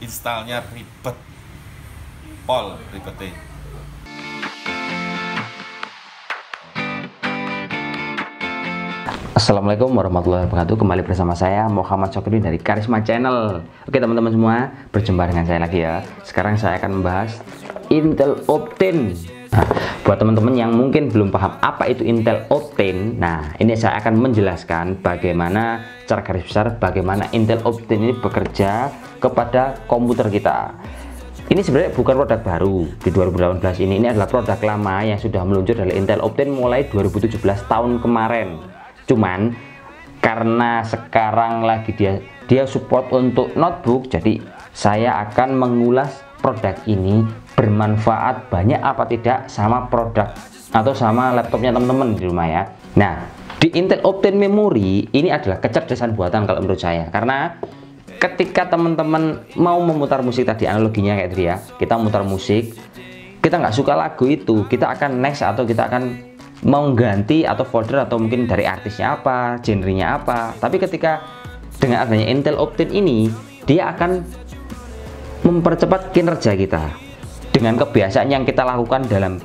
installnya ribet. Pol ribetnya. Assalamualaikum warahmatullahi wabarakatuh. Kembali bersama saya Muhammad Sokri dari Karisma Channel. Oke teman-teman semua Berjumpa dengan saya lagi ya. Sekarang saya akan membahas Intel Optane Nah, buat teman-teman yang mungkin belum paham apa itu Intel Optane, nah ini saya akan menjelaskan bagaimana cara garis besar bagaimana Intel Optane ini bekerja kepada komputer kita. Ini sebenarnya bukan produk baru di 2018 ini, ini adalah produk lama yang sudah meluncur dari Intel Optane mulai 2017 tahun kemarin. Cuman karena sekarang lagi dia dia support untuk notebook, jadi saya akan mengulas produk ini bermanfaat banyak apa tidak sama produk atau sama laptopnya teman-teman di rumah ya. Nah di Intel Optane Memory ini adalah kecerdasan buatan kalau menurut saya. Karena ketika teman-teman mau memutar musik tadi analoginya kayak tadi ya kita memutar musik kita nggak suka lagu itu kita akan next atau kita akan mau ganti atau folder atau mungkin dari artisnya apa genrenya apa. Tapi ketika dengan adanya Intel Optane ini dia akan mempercepat kinerja kita dengan kebiasaan yang kita lakukan dalam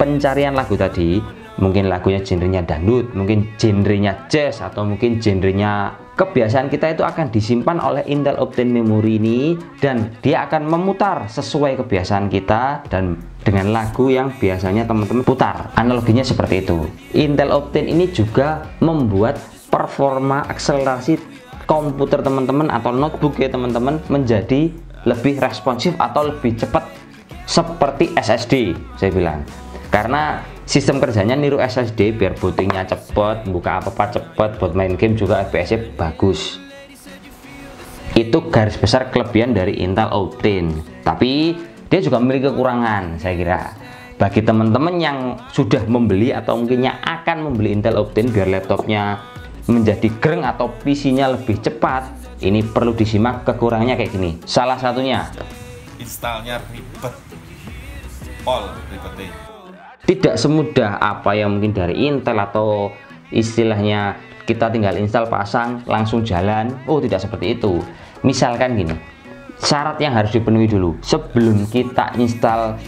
pencarian lagu tadi mungkin lagunya genrenya dangdut mungkin genrenya jazz atau mungkin genrenya kebiasaan kita itu akan disimpan oleh Intel Optane Memory ini dan dia akan memutar sesuai kebiasaan kita dan dengan lagu yang biasanya teman-teman putar. Analoginya seperti itu. Intel Optane ini juga membuat performa akselerasi komputer teman-teman atau notebook ya teman-teman menjadi lebih responsif atau lebih cepat seperti SSD saya bilang. Karena sistem kerjanya niru SSD biar bootingnya cepet buka apa-apa cepet buat main game juga FPS nya bagus. Itu garis besar kelebihan dari Intel Optane tapi dia juga memiliki kekurangan saya kira. Bagi teman-teman yang sudah membeli atau mungkin yang akan membeli Intel Optane biar laptopnya menjadi gereng atau PC-nya lebih cepat ini perlu disimak kekurangannya kayak gini. Salah satunya installnya ribet. Pol ribetnya tidak semudah apa yang mungkin dari Intel atau istilahnya kita tinggal install pasang langsung jalan. Oh tidak seperti itu. Misalkan gini syarat yang harus dipenuhi dulu. Sebelum kita install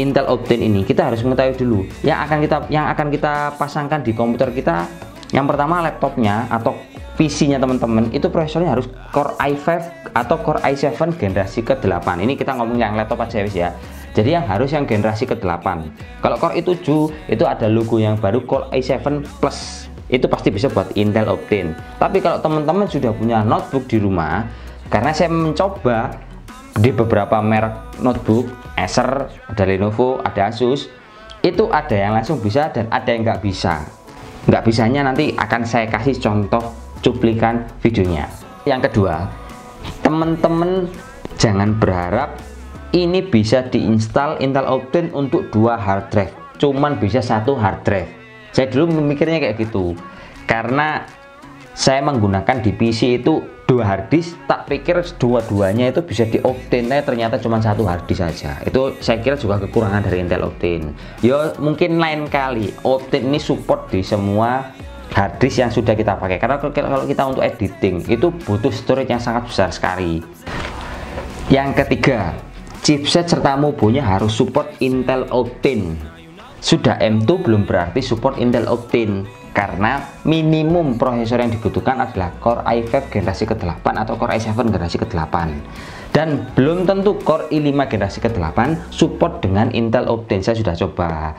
Intel Optane ini kita harus mengetahui dulu yang akan kita yang akan kita pasangkan di komputer kita. Yang pertama laptopnya atau PC-nya teman-teman itu prosesornya harus Core i5 atau Core i7 generasi ke-8 ini kita ngomong yang laptop aja ya. Jadi yang harus yang generasi ke-8 kalau Core i7 itu ada logo yang baru Core i7 Plus. Itu pasti bisa buat Intel Optane tapi kalau teman-teman sudah punya notebook di rumah karena saya mencoba di beberapa merek notebook Acer, ada Lenovo, ada Asus itu ada yang langsung bisa dan ada yang nggak bisa. Nggak bisanya nanti akan saya kasih contoh cuplikan videonya. Yang kedua teman-teman jangan berharap ini bisa diinstal Intel Optane untuk dua hard drive cuman bisa satu hard drive. Saya dulu memikirnya kayak gitu karena saya menggunakan di PC itu dua hard disk tak pikir dua-duanya itu bisa di Optane ternyata cuma satu hard disk saja. Itu saya kira juga kekurangan dari Intel Optane. Ya mungkin lain kali Optane ini support di semua harddisk yang sudah kita pakai. Karena kalau kita untuk editing itu butuh storage yang sangat besar sekali. Yang ketiga chipset serta mobonya harus support Intel Optane. Sudah M2 belum berarti support Intel Optane karena minimum prosesor yang dibutuhkan adalah Core i5 generasi ke-8 atau Core i7 generasi ke-8 dan belum tentu Core i5 generasi ke-8 support dengan Intel Optane. Saya sudah coba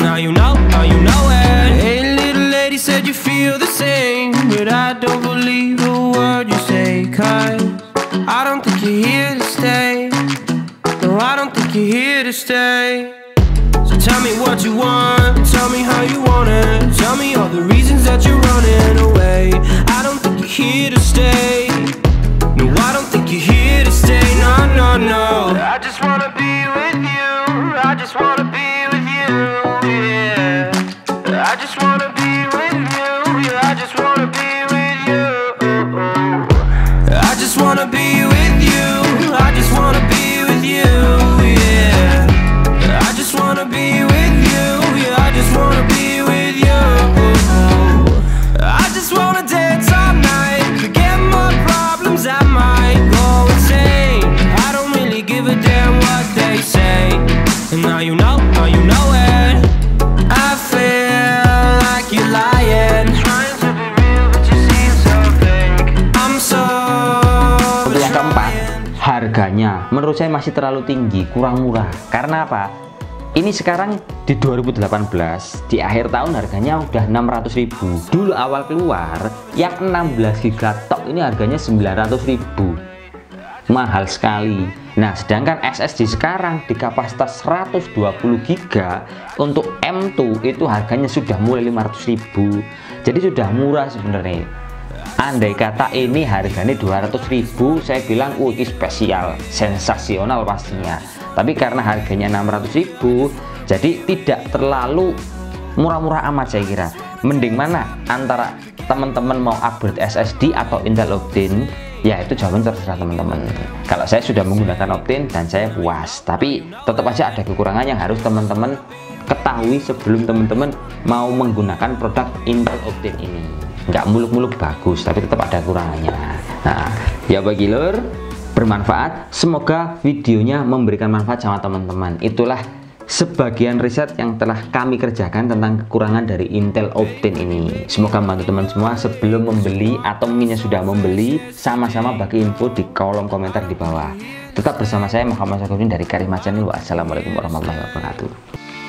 now you know, now you know it. Hey little lady said you feel the same But I don't believe a word you say Cause I don't think you're here to stay. No, I don't think you're here to stay. So tell me what you want, tell me how you want it. Tell me all the reasons that you're running away. I don't think you're here to stay. No, I don't think you're here harganya menurut saya masih terlalu tinggi, kurang murah. Karena apa? Ini sekarang di 2018, di akhir tahun harganya udah 600.000. Dulu awal keluar, yang 16 GB tok ini harganya 900.000. Mahal sekali. Nah, sedangkan SSD sekarang di kapasitas 120 GB untuk M2 itu harganya sudah mulai 500.000. Jadi sudah murah sebenarnya andai kata ini harganya 200.000 saya bilang uh ini spesial sensasional pastinya. Tapi karena harganya 600.000 jadi tidak terlalu murah-murah amat saya kira. Mending mana antara teman-teman mau upgrade SSD atau Intel Optane ya itu jawaban terserah teman-teman. Kalau saya sudah menggunakan Optane dan saya puas tapi tetap aja ada kekurangan yang harus teman-teman ketahui sebelum teman-teman mau menggunakan produk Intel Optane ini nggak muluk-muluk bagus tapi tetap ada kurangannya. Nah ya bagi lur bermanfaat. Semoga videonya memberikan manfaat sama teman-teman. Itulah sebagian riset yang telah kami kerjakan tentang kekurangan dari Intel Optane ini. Semoga membantu teman semua sebelum membeli atau minyak sudah membeli sama-sama bagi info di kolom komentar di bawah. Tetap bersama saya Muhammad Sakuddin dari Karimah Channel wassalamualaikum warahmatullahi wabarakatuh